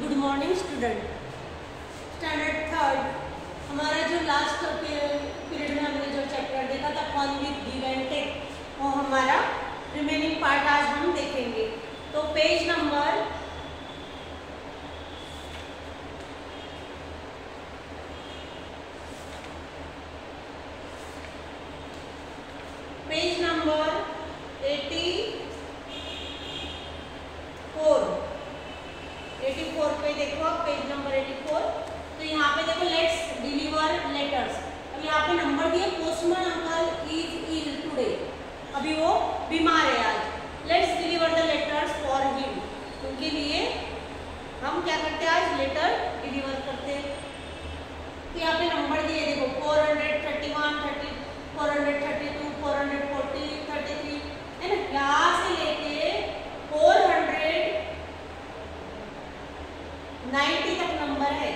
Good morning student standard third हमारा जो last period में हमने जो चैप्टर देखा था fun with give and take वो हमारा रिमेनिंग पार्ट आज हम देखेंगे। तो page number page number eighty four eighty four पे देखो पेज नंबर एटी फोर तो यहाँ पे देखो लेट्स डिलीवर लेटर्स अब यहाँ पे नंबर दिए postman uncle is ill today अभी वो बीमार है आज let's deliver the letters for him उनके लिए हम क्या लेटर डिलीवर करते हैं। तो यहाँ पे नंबर दिए, देखो four hundred thirty one thirty four hundred thirty two four hundred forty thirty three है ना? यहाँ से लेके फोर हंड्रेड नाइन्टी तक नंबर है।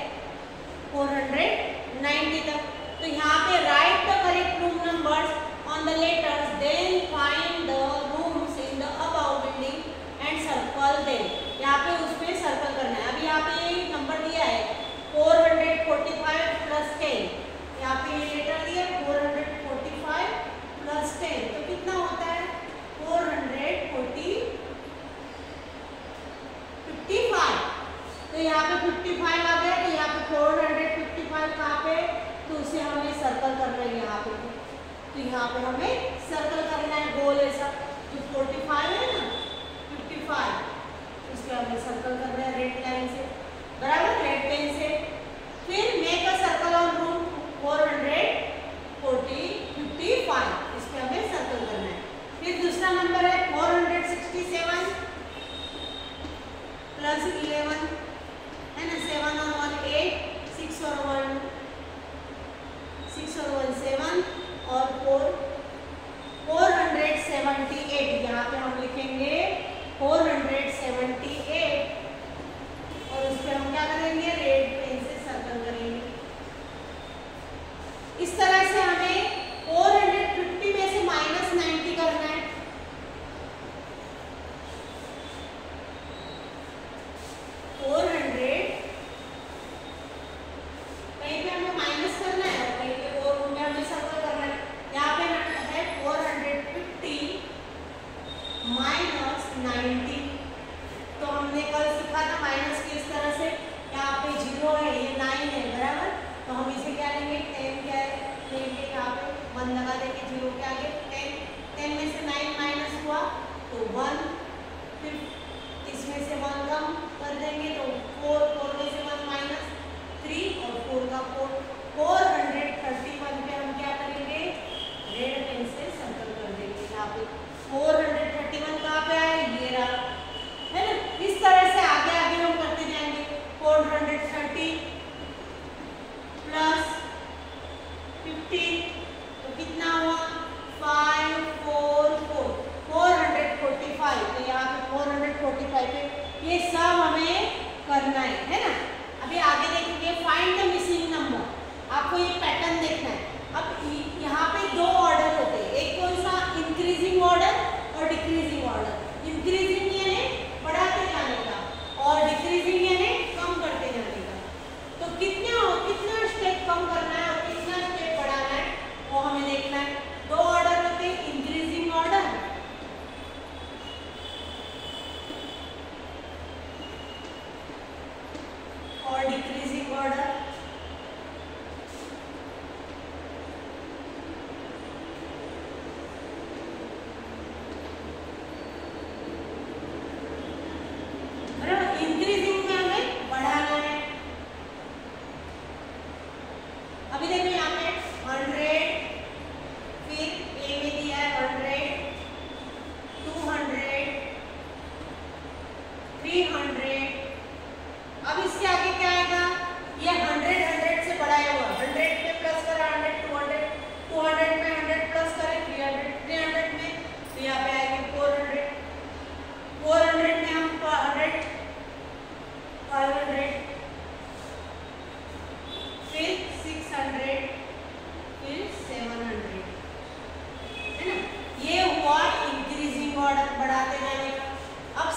फोर हंड्रेड नाइन्टी तक। तो यहाँ पे write the correct room numbers on the letters then find the rooms in the above building and circle them यहाँ पे उसमें सर्कल करना है। अभी यहाँ पे नंबर दिया है four hundred forty five plus ten यहाँ पे लेटर दिया four hundred forty five plus ten तो कितना होता है? Four hundred forty fifty five तो यहाँ पे 55 आ गया तो यहाँ पे 455 कहाँ पे? तो उसे हमें सर्कल करना है यहाँ पे। तो यहाँ पे हमें सर्कल करना है गोल ऐसा। जो 45 है ना 55 उसके हमें सर्कल करना है रेड लाइन से, बराबर रेड पेन से। फिर make a circle on room 440 55 इस पे हमें सर्कल करना है। फिर दूसरा नंबर है 467 प्लस 11 है ना? सेवन और वन एट सिक्स और वन सिक्स और वन सेवन और four four hundred seventy eight यहाँ पे हम लिखेंगे फोर हंड्रेड सेवेंटी एट और उस पर हम क्या करेंगे? रेड पेन से सर्कल करेंगे। इस तरह से हमें तो तो प्लस ये सब हमें करना है है ना? अभी आगे देखेंगे फाइंड द मिसिंग नंबर आपको ये पैटर्न देखना है.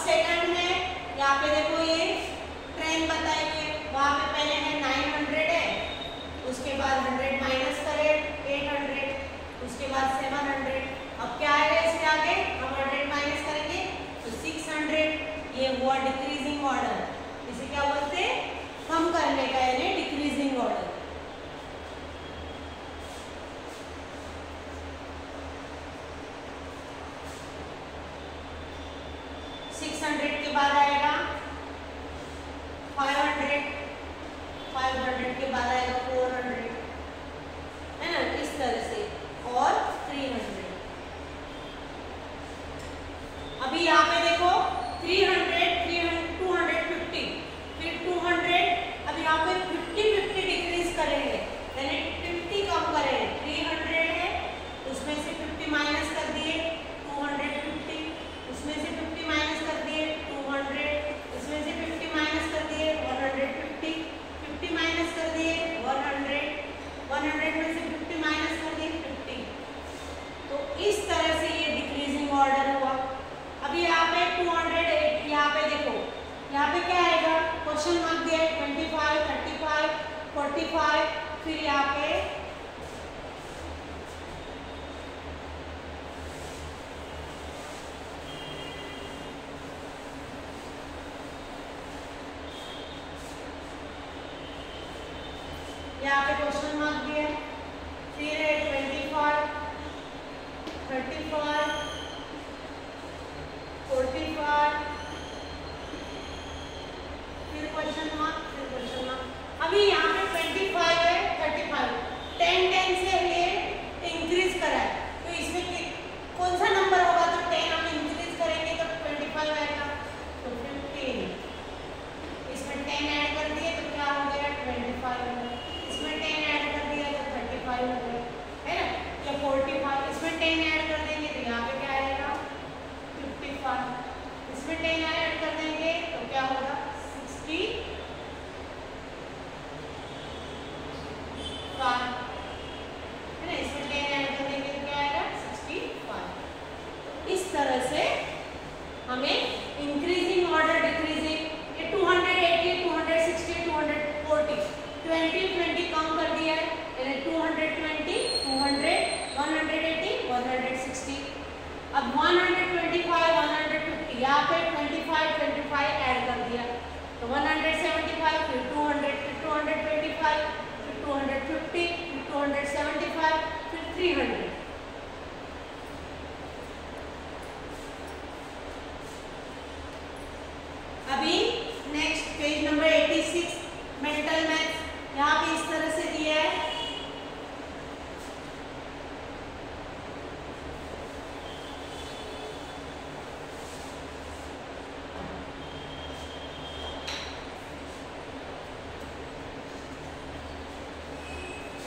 सेकंड में यहाँ पे देखो ये टेन बताइए वहाँ पे पहले है नाइन हंड्रेड है। उसके बाद हंड्रेड माइनस करें एट हंड्रेड उसके बाद सेवन हंड्रेड अब क्या आएगा इसके आगे? हम हंड्रेड माइनस करेंगे तो सिक्स हंड्रेड ये हुआ डिक्रीजिंग ऑर्डर इसे क्या बोलते हैं? कम करने का यानी डिक्रीजिंग ऑर्डर सिक्स हंड्रेड के बाद आएगा फाइव हंड्रेड फाइव हंड्रेड के बाद आएगा फोर हंड्रेड है ना इस तरह से और थ्री हंड्रेड अभी यहाँ पे देखो three hundred three hundred two hundred fifty फिर टू हंड्रेड अब यहाँ पे फिफ्टी फिफ्टी डिक्रीज करेंगे यानी फिफ्टी कम करेंगे थ्री हंड्रेड है उसमें से फिफ्टी माइनस कर दिए टू हंड्रेड फिफ्टी उसमें से फिफ्टी माइनस कर दिए टू हंड्रेड इसमें से फिफ्टी माइनस कर दिए one hundred fifty fifty minus कर दिए वन हंड्रेड वन हंड्रेड में से फिफ्टी माइनस कर दिए फिफ्टी तो इस तरह से ये डिक्रीजिंग ऑर्डर हुआ अभी यहाँ पे टू हंड्रेड यहाँ पे देखो यहाँ पे क्या आएगा क्वेश्चन मार्क दिया है twenty five thirty five forty five फिर यहाँ पे यहाँ पे क्वेश्चन मार्क दिया है फिर है twenty five thirty five forty five फिर क्वेश्चन मार्क फिर क्वेश्चन मार्क अभी यहाँ पे ट्वेंटी फाइव है थर्टी फाइव टेन टेन से ये इंक्रीज करा है तो इसमें कि- कौन सा नंबर होगा तो टेन हम इंक्रीज करेंगे तो ट्वेंटी फाइव आएगा तो फिफ्टीन इसमें टेन ऐड कर दिए तो क्या हो गया ट्वेंटी फाइव हो गया इसमें टेन ऐड कर दिया तो थर्टी फाइव हो गया है ना या फोर्टी फाइव इसमें टेन ऐड कर देंगे तो यहाँ पे क्या आएगा फिफ्टी फाइव इसमें टेन ऐड कर देंगे तो क्या होगा? सिक्सटी फाइव है ना इसमें टेन ऐड कर देंगे तो क्या आएगा सिक्सटी फाइव इस तरह से हमें इंक्रीजिंग ऑर्डर डिक्रीजिंग ये 280 260 240 20 20 कम कर दिया है यानी 220 200 180 160 अब 125 150 यहाँ पे 25 25 ऐड कर दिया तो 175 फिर 200 फिर 225 फिर 250 फिर 275 फिर 300 अभी next page number 86 mental maths यहाँ भी इस तरह से दिया है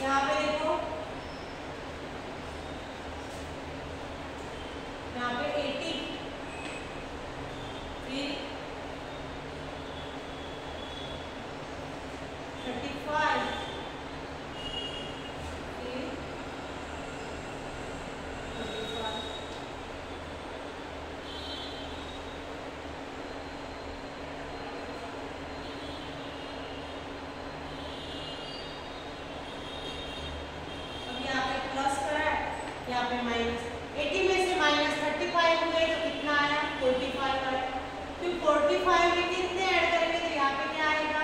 यहाँ पे देखो यहाँ पे 80 फिर 35 फिर 35 अब यहाँ पे प्लस करा है यहाँ माइनस 80 में से माइनस 35 हो गए तो कितना आया? 45 आया। फिर 45 में कितने ऐड करेंगे तो यहाँ पे क्या आएगा?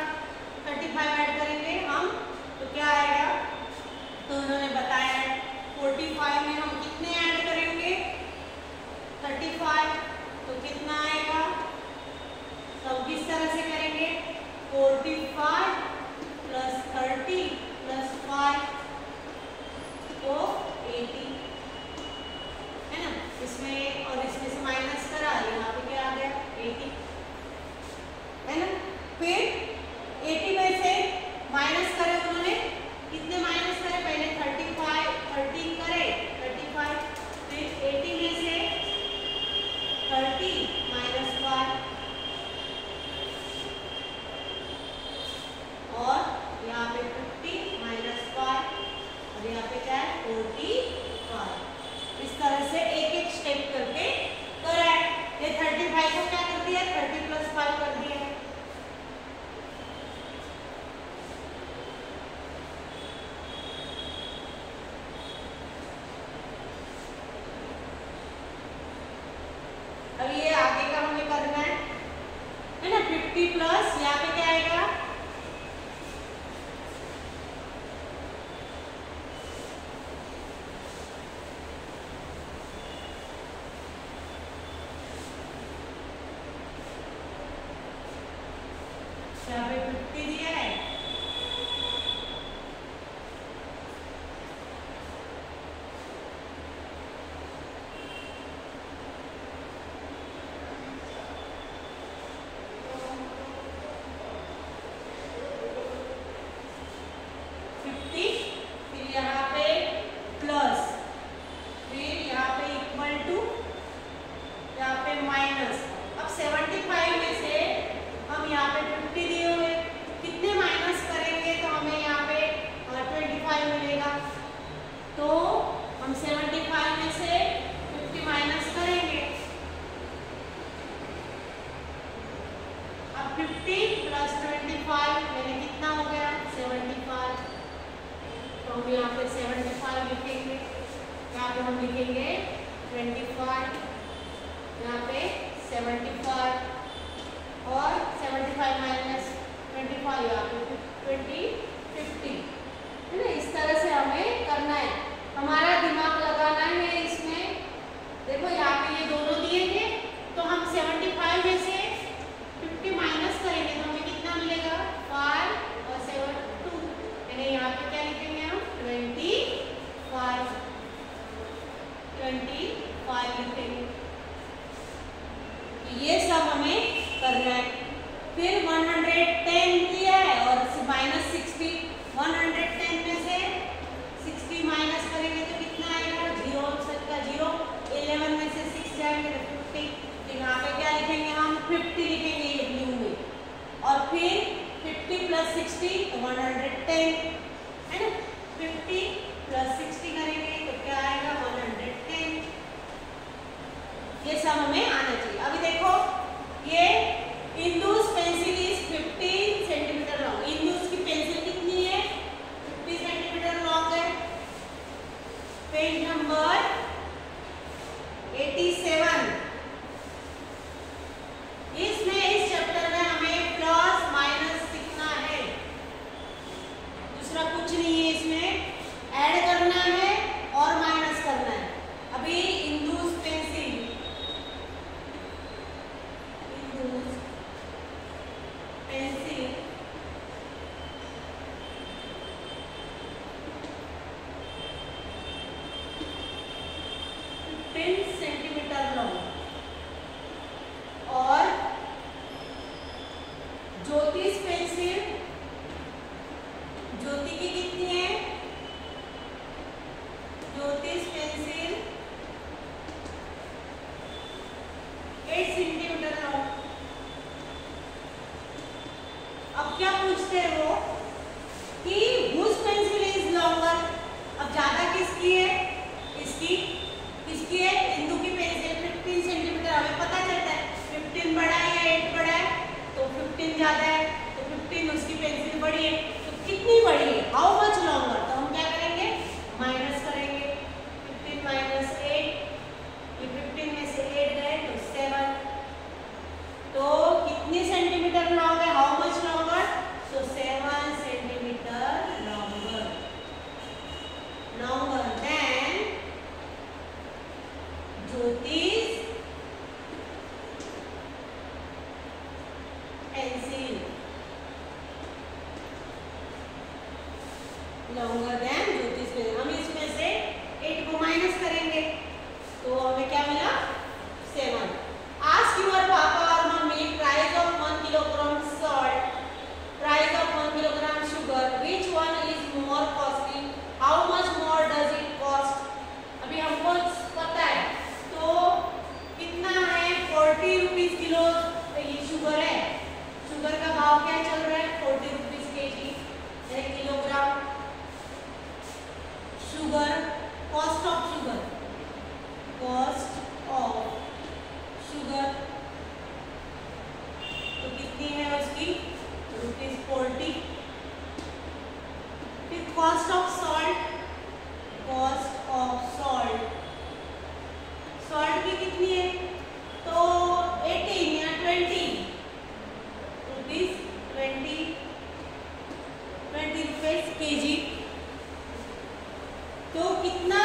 35 ऐड करेंगे हम तो क्या आएगा? तो उन्होंने बताया है 45 में हम कितने ऐड करेंगे? 35 तो कितना आएगा? तो किस तरह से करेंगे? 45 plus fifty plus twenty five यानी कितना हो गया? सेवेंटी फाइव तो हम यहाँ पे सेवेंटी फाइव लिखेंगे। यहाँ पे हम लिखेंगे ट्वेंटी फाइव यहाँ पे सेवेंटी फाइव और seventy five minus twenty five यहाँ पे तो ट्वेंटी फिफ्टी है ना? इस तरह से हमें करना है। हमारा दिमाग लगाना है इसमें। देखो, यहाँ पे ये दोनों दिए थे तो हम सेवेंटी फाइव में से ट्वेंटी फाइव तो ये सब हमें करना है। फिर वन हंड्रेड टेन किया है और ज़्यादा है? तो फिफ्टीन, उसकी पेंसिल बड़ी है। तो कितनी बड़ी है? How much longer rupees twenty twenty rupees के तो कितना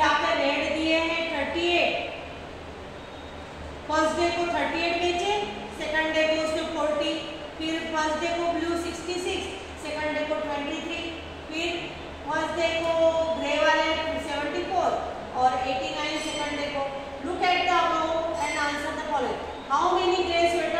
अभी आपने रेड दिए हैं थर्टी एट फ़र्स्ट डे को थर्टी एट बेचे सेकंड डे को उसने फोर्टी फिर फ़र्स्ट डे को blue sixty six second day को ट्वेंटी थ्री फिर फ़र्स्ट डे को ग्रे वाले सेवेंटी फोर और एटी नाइन सेकंड डे को। Look at the amount and answer the following how many grey sweater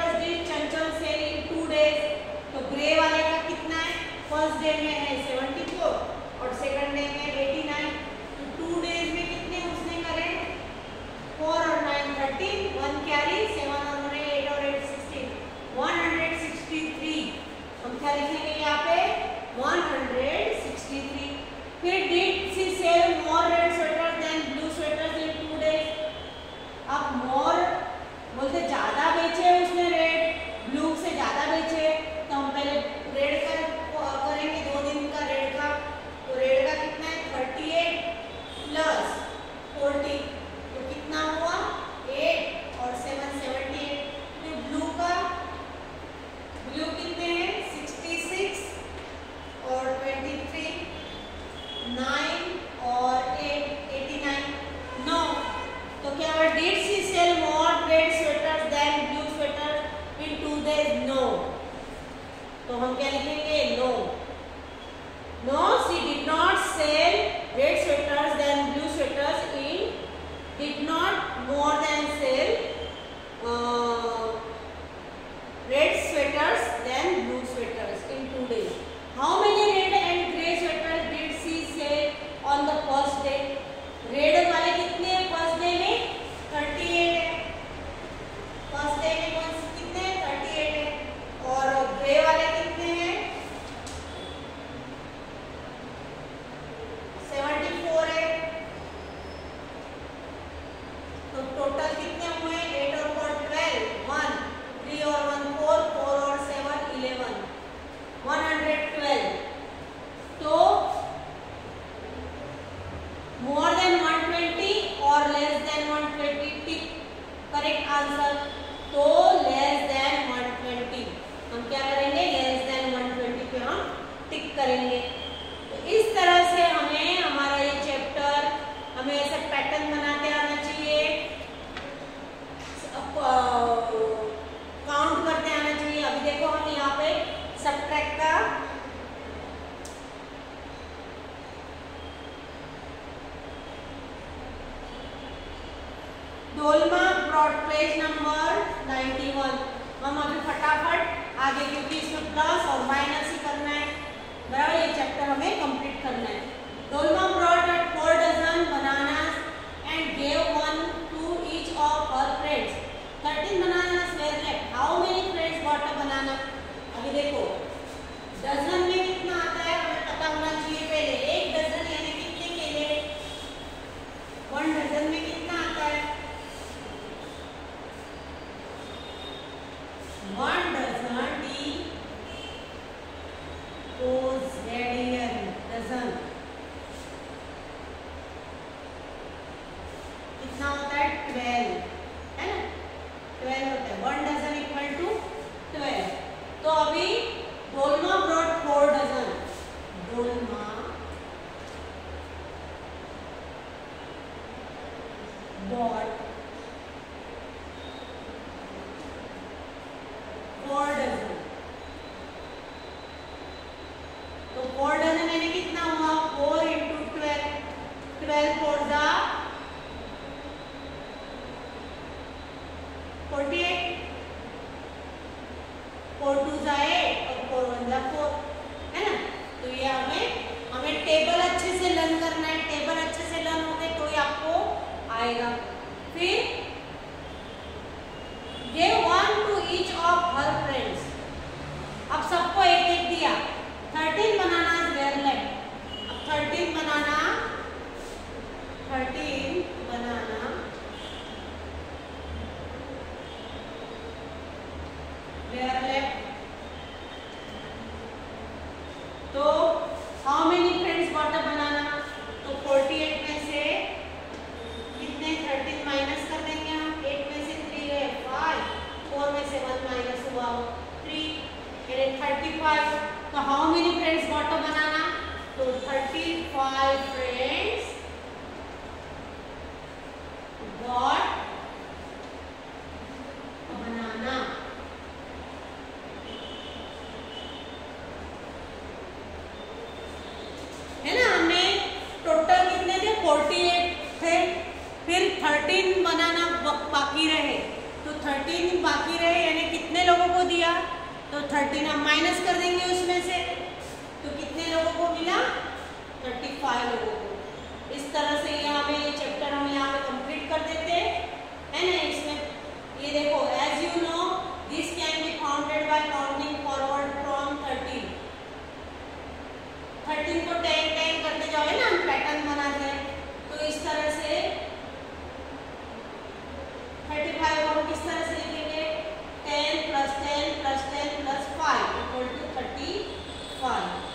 Dolma bought page number 91 हम अभी फटाफट आगे क्योंकि इसमें प्लस और माइनस ही करना है। बराबर ये चैप्टर हमें कंप्लीट करना है। Dolma bought eight four dozen bananas and gave one to each of her friends 13 bananas were left how many friends got a banana अभी देखो डजन में कितना आता है? हमें पता होना चाहिए पहले एक डजन यानी कितने केले वन डजन में कितना आता है one dozen D O Z कितना होता है ट्वेल्व है ना? ट्वेल्व होता है. One dozen equal to twelve तो अभी Dolma bought four dozen Dolma bought four dozen तो फोर डजन यानी कितना हुआ four into twelve twelve four जा फोर्टी एट फोर टू जा एट और फोर वन जा फोर है ना तो ये हमें हमें टेबल अच्छे से लर्न करना है टेबल अच्छे से लर्न हो गए तो ये आपको आएगा फिर give one to each of her friends अब सबको एक एक दिया थर्टीन बनाना वेयर लेफ़्ट अब thirteen banana thirteen banana were left तो how many friends got a banana तो 48 में से कितने 13 माइनस कर देंगे हम 8 में से 3 है 5 4 में से 1 माइनस हुआ 3 फिर 35 तो how many friends got a banana तो 35 फ्रेंड्स गॉट अ बनाना है ना हमने टोटल कितने थे 48 थे फिर 13 बनाना बाकी रहे। तो 13 बाकी रहे, यानी कितने लोगों को दिया? तो 13 हम माइनस कर देंगे उसमें से। तो कितने लोगों को मिला? 35 लोगों को। इस तरह से यहाँ पे ये चैप्टर हम यहाँ पे कंप्लीट कर देते हैं। है ना, इसमें ये देखो as you know this can be counted by counting forward from 13 13 को 10 10 करते जाओगे ना हम पैटर्न बनाते हैं तो इस तरह से 35 को हम किस तरह से लिखेंगे? Ten plus ten plus ten plus five equal to 35 तो